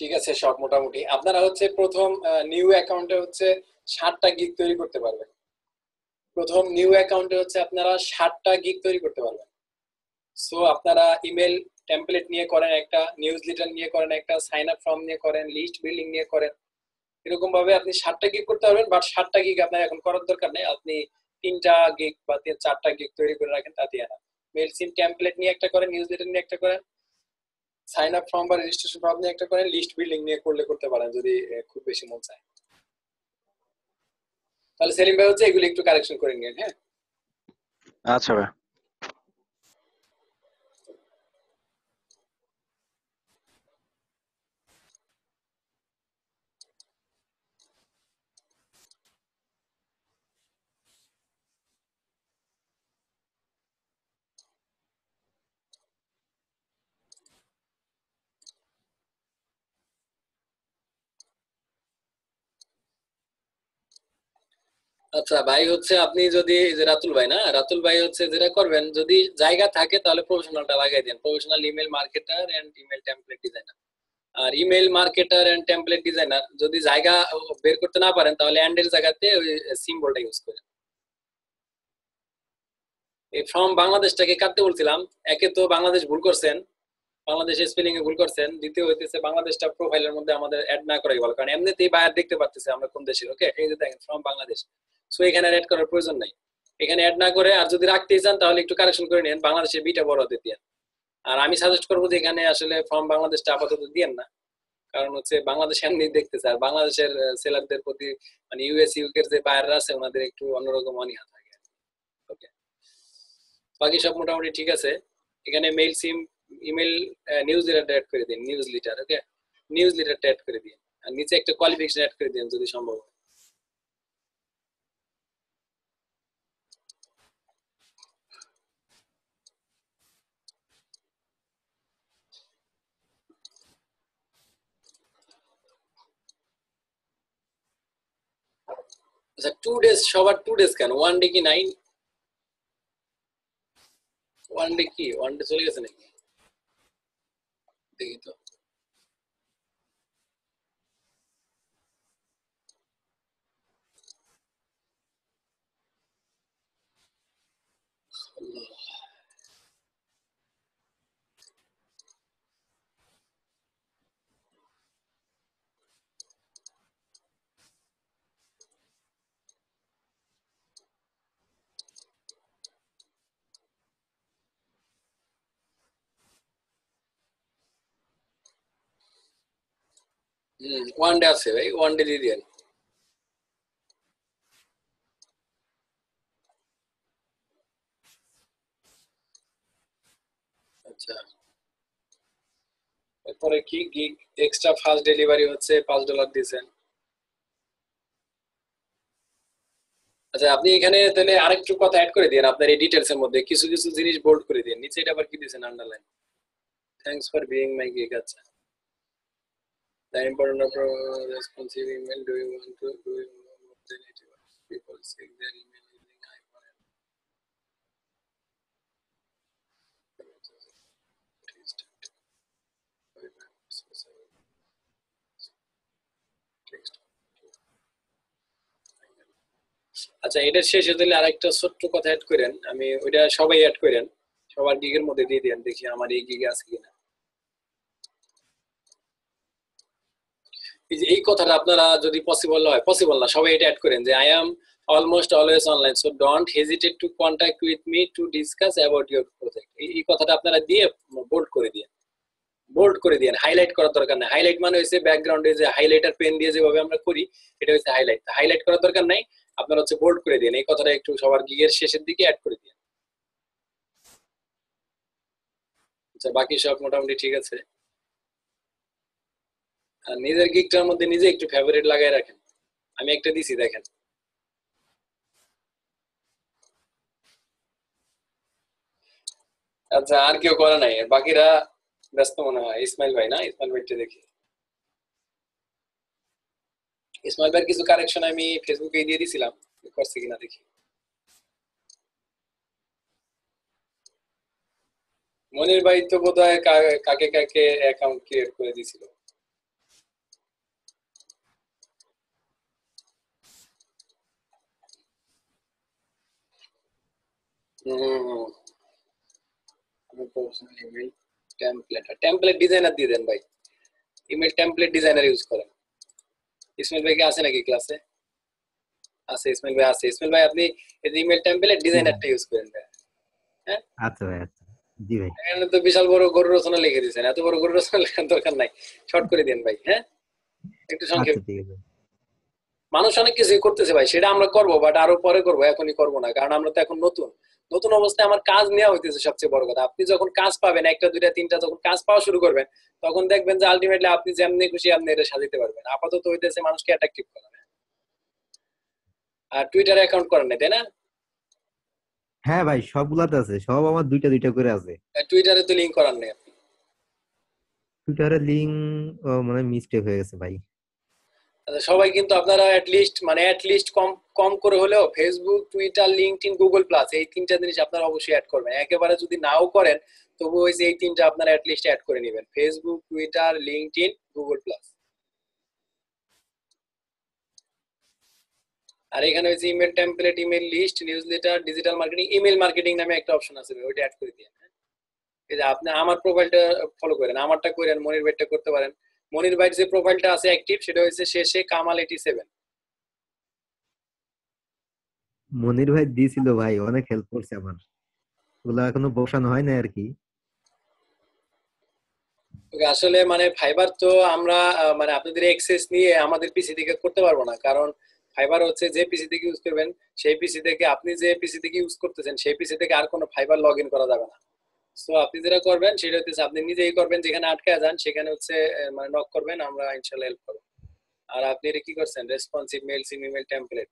ঠিক আছে, সব মোটামুটি। আপনারা হচ্ছে প্রথম নিউ অ্যাকাউন্টে হচ্ছে ষাটটা গিগ তৈরি করতে পারবেন। প্রথম নিউ অ্যাকাউন্টে হচ্ছে আপনারা ষাটটা গিগ তৈরি করতে পারবেন। সো আপনারা ইমেল টেমপ্লেট নিয়ে করেন একটা নিউজ লিটার নিয়ে করেন একটা সাইন আপ ফর্ম নিয়ে করেন লিস্ট বিল্ডিং নিয়ে করেন। এরকম ভাবে আপনি ষাটটা গিগ করতে পারবেন বাট ষাটটা গিগ আপনার এখন করার দরকার নেই। আপনি তিনটা গিগ বা চারটা গিগ তৈরি করে রাখেন তাতে না। মেল সিম টেমপ্লেট নিয়ে একটা করেন নিউজ লিটার নিয়ে একটা করেন। সাইন আপ ফর্ম বা রেজিস্ট্রেশন ফর্ম নিয়ে একটা করেন লিস্ট বিল্ডিং নিয়ে করলে করতে পারেন যদি খুব বেশি মন চায়। তাহলে সেলিম ভাই হচ্ছে এগুলো একটু কারেকশন করে নিন হ্যাঁ? আচ্ছা ভাই। আচ্ছা ভাই হচ্ছে আপনি যদি যে রাতুল ভাই না, রাতুল ভাই হচ্ছে যেটা করবেন, যদি জায়গা থাকে তাহলে প্রফেশনালটা লাগাই দেন। Professional email marketer and email template designer R email marketer and template designer যদি জায়গা বের করতে না পারেন, তাহলে এন্ডের জায়গাতে ওই সিম্বলটা ইউজ করেন। এই ফ্রম বাংলাদেশটাকে কাটতে বলছিলাম। একে তো বাংলাদেশ ভুল করছেন। বাংলাদেশ স্পেলিং এ ভুল করছেন। দ্বিতীয় হইতেছে বাংলাদেশটা প্রোফাইলের মধ্যে আমাদের অ্যাড না করাই ভালো। কারণ এমনিতেই বায়ার দেখতে পারতেছে আমরা কোন দেশের ওকে এই যে দেখেন ফ্রম বাংলাদেশ। সো এখানে অ্যাড করার প্রয়োজন নাই। এখানে অ্যাড না করে আর যদি রাখতেই চান, তাহলে একটু কারেকশন করে নেন বাংলাদেশের বিটা বড় হতে দিয়ে। আর আমি সাজেস্ট করব যে, এখানে আসলে ফর্ম বাংলাদেশটা আপাতত দিয়েন না। কারণ হচ্ছে বাংলাদেশ এমনি দেখতেছে আর বাংলাদেশের সেলারদের প্রতি মানে ইউএস ইউকের যে বায়াররা আছে, ওনাদের একটু অন্যরকম অনীহা থাকে ওকে বাকি সব মোটামুটি ঠিক আছে। এখানে Mailchimp email newsletter add করে দিন। নিউজ লিটার ওকে নিউজ লিটারটা অ্যাড করে দিন। আর নিচে একটা কোয়ালিফিকেশন অ্যাড করে দিন, যদি সম্ভব হয়। আচ্ছা টু ডেজ সবার টু ডেজ কেন? ওয়ান ডে কি নাইন ওয়ান ডে কি? ওয়ান ডে চলে গেছে নাকি? দেখি তো হুম ওয়ান ডে আছে ভাই এরপরে কি গিগ এক্সট্রা ফাস্ট ডেলিভারি হচ্ছে পাঁচ ডলার দিয়েছেন আচ্ছা আপনি এখানে তাহলে আরেকটু কথা অ্যাড করে দিন আপনার এই ডিটেলস এর মধ্যে কিছু কিছু জিনিস বোল্ড করে দিন নিচে এটা আবার কি দিয়েছেন underline thanks for being my gig আচ্ছা The important of uh, responsive email. Do you want to do you want the native people check their email using iPhone? আচ্ছা এটার শেষে দিলে আরেকটা ছোট্ট কথা অ্যাড করেন আমি ওইটা সবাই অ্যাড করেন সবার গিগের মধ্যে দিয়ে দেন দেখি আমার এই গিগে আছে কিনা এই কথাটা আপনারা যদি পসিবল হয় পসিবল না, সবাই এটা অ্যাড করেন যে I am almost always online so don't hesitate to contact with me to discuss about your project এই কথাটা আপনারা দিয়ে বোল্ড করে দিয়ে বোল্ড করে দিয়ে হাইলাইট করার দরকার নেই। হাইলাইট মানে হচ্ছে ব্যাকগ্রাউন্ডে যে হাইলাইটার পেন দিয়ে যেভাবে আমরা করি, এটা হচ্ছে হাইলাইট হাইলাইট করার দরকার নাই, আপনারা হচ্ছে বোল্ড করে দিন এই কথাটা একটু সবার গিগের শেষের দিকে অ্যাড করে দিন আচ্ছা বাকি সব মোটামুটি ঠিক আছে? নিজের গিকটার মধ্যে নিজে একটু ফেভারিট লাগাই রাখেন। আমি একটা দিছি, দেখেন। আচ্ছা আর কেউ করে নাই। বাকিরা ব্যস্ত মনে হয়। ইসমাইল ভাই, না? ইসমাইল ভাইটা দেখি। ইসমাইল ভাইয়ের কিছু কারেকশন আমি ফেসবুকে দিয়ে দিছিলাম। করছে কিনা দেখি। মনির ভাই তো বোধ হয় কাকে কাকে অ্যাকাউন্ট ক্রিয়েট করে টেমপ্লেট ডিজাইনার দিয়ে দেন ভাই। ইমেল টেমপ্লেট ডিজাইনার ইউজ করেন। ইসমাইল ভাই কি আছে নাকি ক্লাসে আছে ইসমাইল ভাই আছে। ইসমাইল ভাই আপনি ইমেল টেমপ্লেট ডিজাইনারটা ইউজ করেন হ্যাঁ? আচ্ছা ভাই আচ্ছা জি ভাই। এখানে তো বিশাল বড় গরু রচনা লিখে দিয়েছেন। এত বড় গরু রচনা লেখার দরকার নাই। শর্ট করে দেন ভাই হ্যাঁ? একটু সংক্ষেপ। আচ্ছা আছে। মানুষ অনেক কিছু করতেছে ভাই সেটা আমরা করব বাট আরও পরে করব। এখনই করব না কারণ আমরা তো এখন নতুন। নতুন অবস্থায় আমার কাজ নেওয়া হইতেছে সবচেয়ে বড় কথা। আপনি যখন কাজ পাবেন একটা দুইটা তিনটা যখন কাজ পাওয়া শুরু করবেন তখন দেখবেন যে আলটিমেটলি আপনি যেমনি খুশি আপনি এটা সাজাতে পারবেন। আপাতত হইতেছে মানুষকে অ্যাট্রাকটিভ করা। আর টুইটারে অ্যাকাউন্ট করেন না তাই না? হ্যাঁ ভাই সবগুলাতে আছে। সব আমার দুইটা দুইটা করে আছে। টুইটারে তো লিঙ্ক করার নেই আপনি। টুইটারে লিংক মানে মিস্টেক হয়ে গেছে ভাই। আচ্ছা, সবাই কিন্তু আপনারা লিস্ট মানে লিস্ট কম কম করে হলেও Facebook Twitter LinkedIn Google plus এই তিনটা জিনিস আপনারা অবশ্যই অ্যাড করবেন। একেবারে যদি নাও করেন তবু ওই যে এই তিনটা আপনারা লিস্ট অ্যাড করে নেবেন। Facebook Twitter LinkedIn Google plus আর এখানে ওই যে email template email list newsletter digital marketing email marketing নামে একটা অপশন আছে ওইটা অ্যাড করে দিন হ্যাঁ? এই যে আপনি আমার প্রোফাইলটা ফলো করেন আমারটা করেন মনির ভাইটা করতে পারেন। মনির ভাইয়ের যে প্রোফাইলটা আছে অ্যাক্টিভ সেটা হচ্ছে শেষে কামাল এইটি সেভেন মনির ভাই দিছিল ভাই অনেক হেল্প করছে আমার। ওগুলা এখনও বসানো হয় না আর কি। আসলে মানে ফাইবার তো আমরা মানে আপনাদের এক্সেস নিয়ে আমাদের পিসি থেকে করতে পারব না। কারণ ফাইবার হচ্ছে যে পিসি থেকে ইউজ করবেন সেই পিসি থেকে আপনি যে পিসি থেকে ইউজ করতেছেন সেই পিসি থেকে আর কোনো ফাইবার লগ ইন করা যাবে না। সো আপনি যেটা করবেন, সেটা হচ্ছে আপনি নিজেই করবেন, যেখানে আটকে যান, সেখানে হচ্ছে মানে নক করবেন, আমরা ইনশাল্লাহ হেল্প করব। আর আপনি এটা কি করছেন? রেসপন্সিভ মেল সিম ইমেল টেমপ্লেট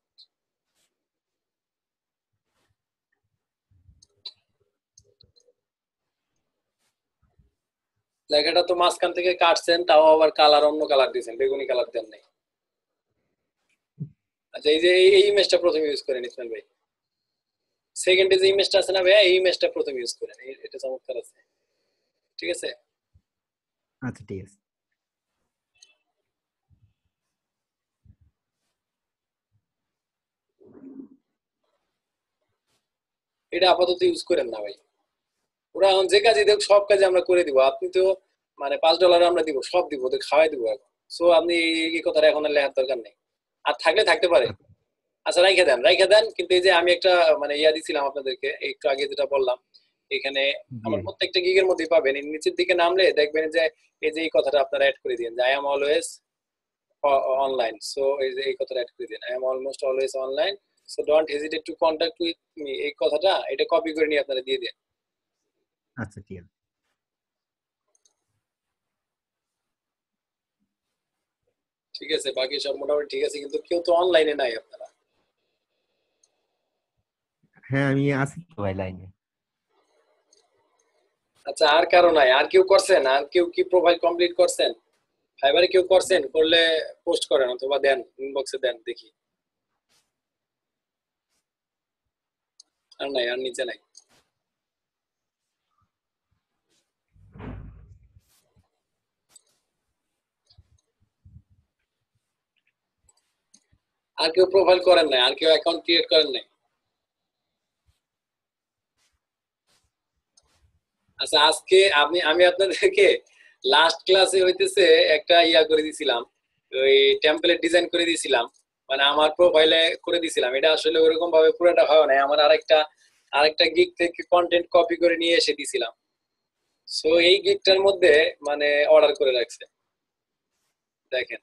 লেখাটা তো মাঝখান থেকে কাটছেন, তাও আবার কালার অন্য কালার দিয়েছেন, বেগুনি কালার দেন নাই। আচ্ছা এই যে, এই- ইমেজটা প্রথমে ইউজ করেন ইসমাইল ভাই। সেকেন্ডে যে ইমেজটা আছে না ভাইয়া? এই ইমেজটা প্রথমে ইউজ করেন। এটা চমৎকার আছে। ঠিক আছে? আচ্ছা ঠিক আছে। এটা আপাতত ইউজ করেন না ভাই। ওরা এখন যে কাজে দেখ সব কাজে আমরা করে দিব। আপনি তো মানে পাঁচ ডলার আমরা দিব সব দিব ওদের খাওয়াই দিব এখন। সো আপনি এই- কথাটা এখন আর লেখার দরকার নেই। আর থাকলে থাকতে পারে। আচ্ছা রাইখে দেন রাইখে দেন কিন্তু এই যে আমি একটা মানে ইয়া দিছিলাম আপনাদেরকে একটু আগে যেটা বললাম এখানে আমার প্রত্যেকটা গিগের মধ্যে পাবেন নিচের দিকে নামলে দেখবেন যে এই যে এই কথাটা আপনারা অ্যাড করে দিন যে I am always online so এই যে এই কথাটা অ্যাড করে দিন I am almost always online so don't hesitate to contact with me এই কথাটা এটা কপি করে নিয়ে আপনারা দিয়ে দিন। আচ্ছা ঠিক আছে। ঠিক আছে বাকি সব মোটামুটি ঠিক আছে কিন্তু কেউ তো অনলাইনে নাই আপনারা। হ্যাঁ আমি আছি। তো ভাই লাইনে। আচ্ছা আর কারও নাই? আর কেউ করছেন? আর কেউ কি প্রোফাইল কমপ্লিট করছেন? ফাইবারে কেউ করছেন? করলে পোস্ট করেন অথবা দেন ইনবক্সে দেন দেখি। আর নাই আর নিচে নাই। আর কেউ প্রোফাইল করেন নাই? আর কেউ অ্যাকাউন্ট ক্রিয়েট করেন নাই? আচ্ছা আজকে আমি আমি আপনাদেরকে লাস্ট ক্লাসে হইতেছে একটা ইয়া করে দিছিলাম। ওই টেমপ্লেট ডিজাইন করে দিছিলাম। মানে আমার প্রোফাইলে করে দিছিলাম। এটা আসলে ওরকম ভাবে পুরোটা হয় না আমার আরেকটা আরেকটা গিগ থেকে কন্টেন্ট কপি করে নিয়ে এসে দিছিলাম। সো এই গিগটার মধ্যে মানে অর্ডার করে রাখছে। দেখেন।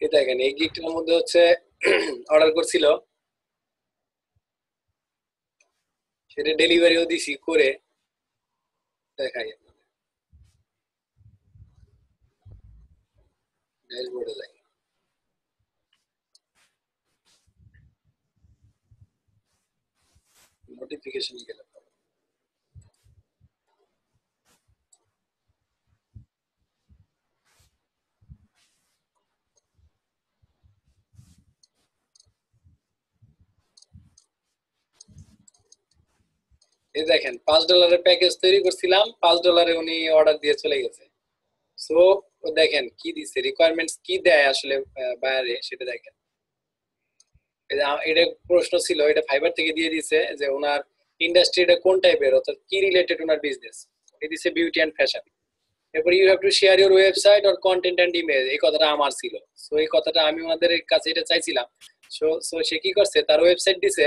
দেখেন, এই গিগটার মধ্যে হচ্ছে অর্ডার করছিল। সেটা ডেলিভারিও দিছি করে দেখাই ড্যাশবোর্ডে যাই। নোটিফিকেশন গেলে। এই দেখেন, পাঁচ ডলারের প্যাকেজ তৈরি করছিলাম, পাঁচ ডলারে উনি অর্ডার দিয়ে চলে গেছে। সো দেখেন কি দিচ্ছে রিকোয়ারমেন্টস কি দেয় আসলে বাইরে সেটা দেখেন। এটা প্রশ্ন ছিল, এটা ফাইবার থেকে দিয়ে দিছে যে ওনার ইন্ডাস্ট্রিটা কোন টাইপের অর্থাৎ কি রিলেটেড ওনার বিজনেস এই দিছে বিউটি অ্যান্ড ফ্যাশন এরপর you have to share your website or content and image এই কথাটা আমার ছিল। সো এই কথাটা আমি ওনাদের কাছে এটা চাইছিলাম। সো সো সে কি করছে, তার ওয়েবসাইট দিছে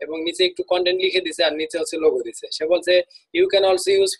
এবং নিচে একটু কন্টেন্ট লিখে দিছে আর নিচে হচ্ছে লোগো দিছে। সে বলছে ইউ ক্যান অলসো ইউজ